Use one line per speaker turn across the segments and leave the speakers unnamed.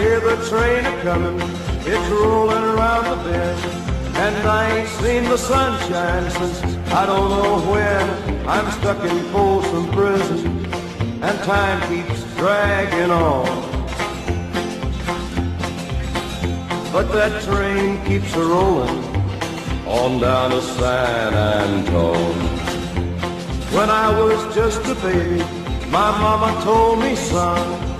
hear the train a comin', it's rollin' around the bend. And I ain't seen the sunshine since I don't know when. I'm stuck in Folsom Prison, and time keeps dragging on. But that train keeps a rollin' on down to San Antone. When I was just a baby, my mama told me, son,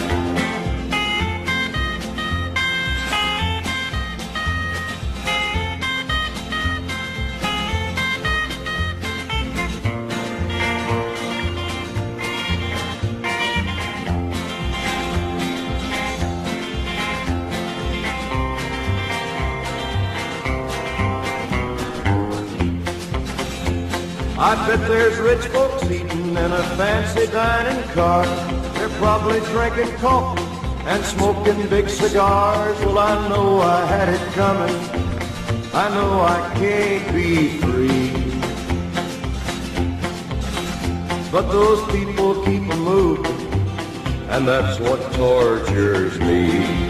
I bet there's rich folks eating in a fancy dining car. They're probably drinking coffee and smoking big cigars. Well, I know I had it coming. I know I can't be free. But those people keep a moving, and that's what tortures me.